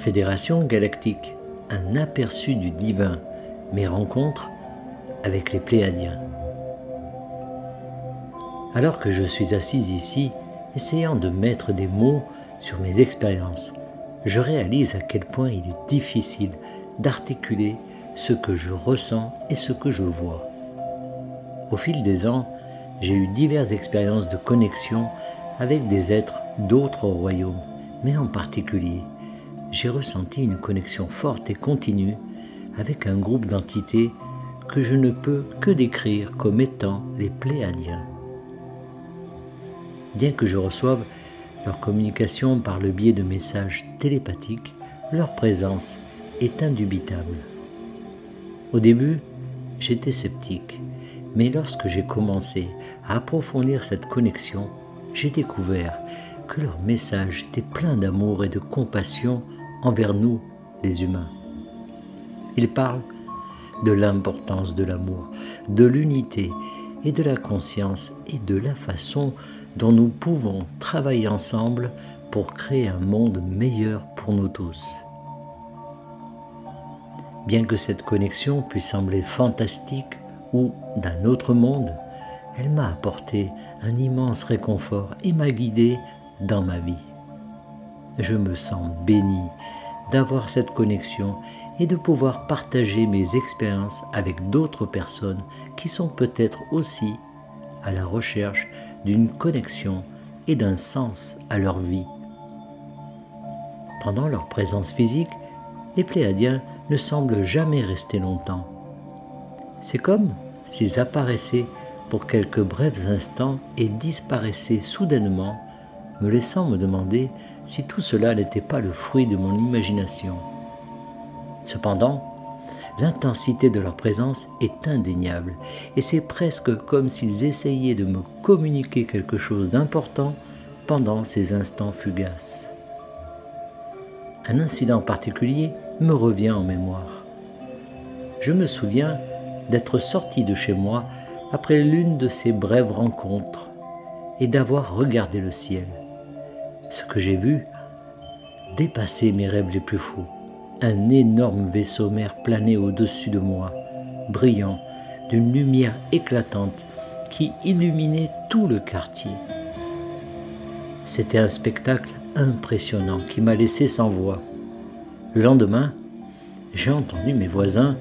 Fédération galactique, un aperçu du divin, mes rencontres avec les Pléadiens. Alors que je suis assise ici, essayant de mettre des mots sur mes expériences, je réalise à quel point il est difficile d'articuler ce que je ressens et ce que je vois. Au fil des ans, j'ai eu diverses expériences de connexion avec des êtres d'autres royaumes, mais en particulier, j'ai ressenti une connexion forte et continue avec un groupe d'entités que je ne peux que décrire comme étant les Pléadiens. Bien que je reçoive leur communication par le biais de messages télépathiques, leur présence est indubitable. Au début, j'étais sceptique, mais lorsque j'ai commencé à approfondir cette connexion, j'ai découvert que leur message était plein d'amour et de compassion envers nous, les humains. Ils parlent de l'importance de l'amour, de l'unité et de la conscience et de la façon dont nous pouvons travailler ensemble pour créer un monde meilleur pour nous tous. Bien que cette connexion puisse sembler fantastique ou d'un autre monde, elle m'a apporté un immense réconfort et m'a guidé dans ma vie. Je me sens béni d'avoir cette connexion et de pouvoir partager mes expériences avec d'autres personnes qui sont peut-être aussi à la recherche d'une connexion et d'un sens à leur vie. Pendant leur présence physique, les Pléadiens ne semblent jamais rester longtemps. C'est comme s'ils apparaissaient pour quelques brefs instants et disparaissaient soudainement, me laissant me demander si tout cela n'était pas le fruit de mon imagination. Cependant, l'intensité de leur présence est indéniable et c'est presque comme s'ils essayaient de me communiquer quelque chose d'important pendant ces instants fugaces. Un incident particulier me revient en mémoire. Je me souviens d'être sorti de chez moi après l'une de ces brèves rencontres et d'avoir regardé le ciel. Ce que j'ai vu dépassait mes rêves les plus fous un énorme vaisseau mère planait au-dessus de moi, brillant d'une lumière éclatante qui illuminait tout le quartier. C'était un spectacle impressionnant qui m'a laissé sans voix. Le lendemain, j'ai entendu mes voisins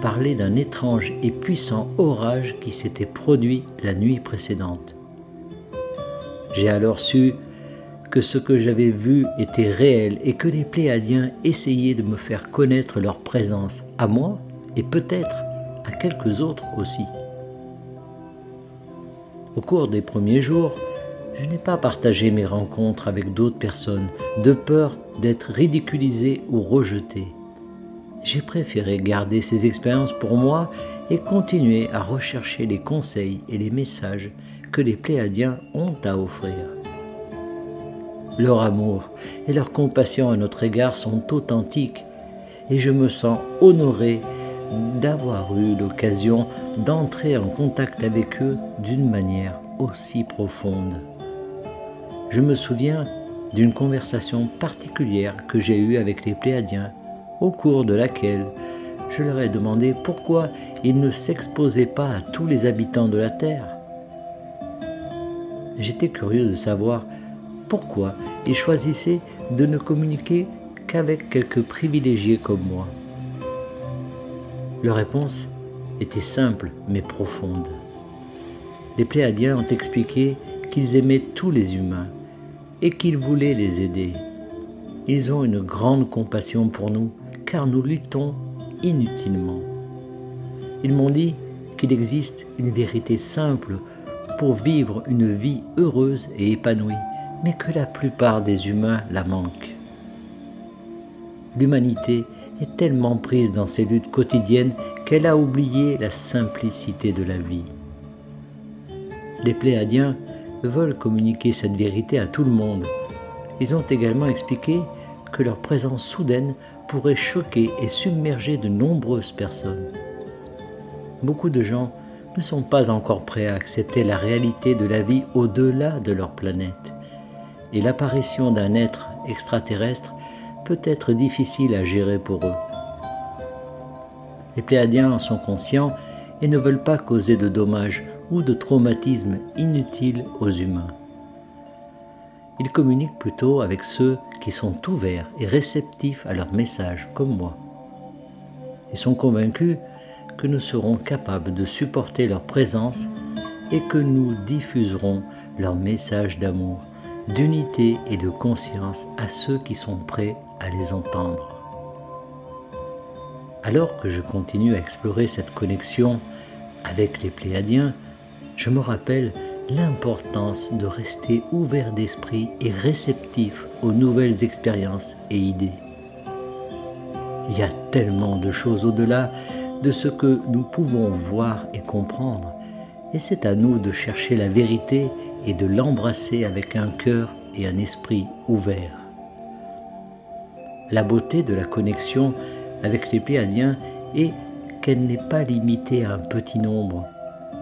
parler d'un étrange et puissant orage qui s'était produit la nuit précédente. J'ai alors su que ce que j'avais vu était réel et que les Pléadiens essayaient de me faire connaître leur présence, à moi et peut-être à quelques autres aussi. Au cours des premiers jours, je n'ai pas partagé mes rencontres avec d'autres personnes, de peur d'être ridiculisé ou rejeté. J'ai préféré garder ces expériences pour moi et continuer à rechercher les conseils et les messages que les Pléadiens ont à offrir. Leur amour et leur compassion à notre égard sont authentiques et je me sens honoré d'avoir eu l'occasion d'entrer en contact avec eux d'une manière aussi profonde. Je me souviens d'une conversation particulière que j'ai eue avec les Pléadiens, au cours de laquelle je leur ai demandé pourquoi ils ne s'exposaient pas à tous les habitants de la Terre. J'étais curieux de savoir pourquoi ils choisissaient de ne communiquer qu'avec quelques privilégiés comme moi. Leur réponse était simple mais profonde. Les Pléadiens ont expliqué qu'ils aimaient tous les humains et qu'ils voulaient les aider. Ils ont une grande compassion pour nous car nous luttons inutilement. Ils m'ont dit qu'il existe une vérité simple pour vivre une vie heureuse et épanouie mais que la plupart des humains la manquent. L'humanité est tellement prise dans ses luttes quotidiennes qu'elle a oublié la simplicité de la vie. Les Pléadiens veulent communiquer cette vérité à tout le monde. Ils ont également expliqué que leur présence soudaine pourrait choquer et submerger de nombreuses personnes. Beaucoup de gens ne sont pas encore prêts à accepter la réalité de la vie au-delà de leur planète et l'apparition d'un être extraterrestre peut être difficile à gérer pour eux. Les Pléadiens en sont conscients et ne veulent pas causer de dommages ou de traumatismes inutiles aux humains. Ils communiquent plutôt avec ceux qui sont ouverts et réceptifs à leur message, comme moi. Ils sont convaincus que nous serons capables de supporter leur présence et que nous diffuserons leur message d'amour, d'unité et de conscience à ceux qui sont prêts à les entendre. Alors que je continue à explorer cette connexion avec les Pléadiens, je me rappelle l'importance de rester ouvert d'esprit et réceptif aux nouvelles expériences et idées. Il y a tellement de choses au-delà de ce que nous pouvons voir et comprendre, et c'est à nous de chercher la vérité et de l'embrasser avec un cœur et un esprit ouverts. La beauté de la connexion avec les Pléadiens est qu'elle n'est pas limitée à un petit nombre.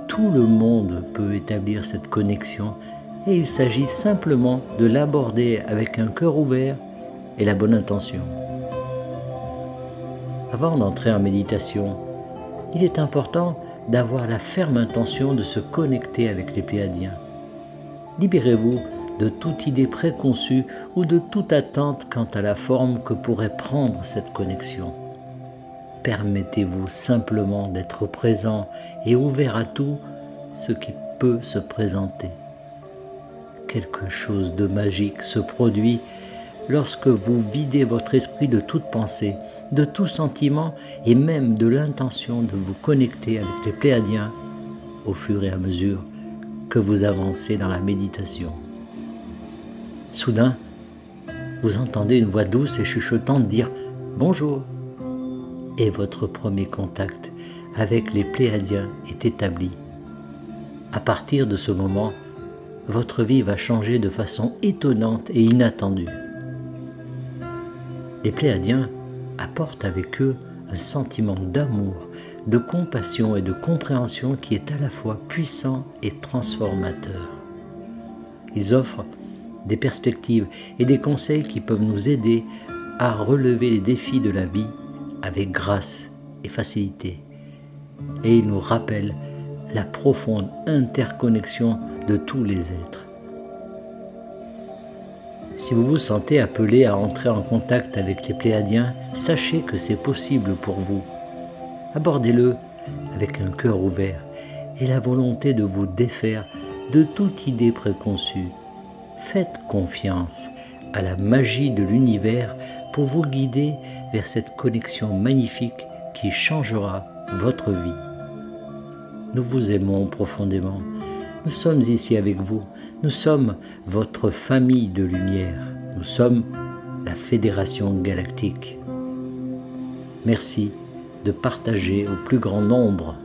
Tout le monde peut établir cette connexion et il s'agit simplement de l'aborder avec un cœur ouvert et la bonne intention. Avant d'entrer en méditation, il est important d'avoir la ferme intention de se connecter avec les Pléadiens. Libérez-vous de toute idée préconçue ou de toute attente quant à la forme que pourrait prendre cette connexion. Permettez-vous simplement d'être présent et ouvert à tout ce qui peut se présenter. Quelque chose de magique se produit lorsque vous videz votre esprit de toute pensée, de tout sentiment et même de l'intention de vous connecter avec les Pléadiens au fur et à mesure que vous avancez dans la méditation. Soudain, vous entendez une voix douce et chuchotante dire Bonjour et votre premier contact avec les Pléadiens est établi. À partir de ce moment, votre vie va changer de façon étonnante et inattendue. Les Pléadiens apportent avec eux un sentiment d'amour, de compassion et de compréhension qui est à la fois puissant et transformateur. Ils offrent des perspectives et des conseils qui peuvent nous aider à relever les défis de la vie avec grâce et facilité. Et il nous rappelle la profonde interconnexion de tous les êtres. Si vous vous sentez appelé à entrer en contact avec les Pléadiens, sachez que c'est possible pour vous. Abordez-le avec un cœur ouvert et la volonté de vous défaire de toute idée préconçue. Faites confiance à la magie de l'univers pour vous guider vers cette connexion magnifique qui changera votre vie. Nous vous aimons profondément. Nous sommes ici avec vous. Nous sommes votre famille de lumière. Nous sommes la Fédération galactique. Merci de partager au plus grand nombre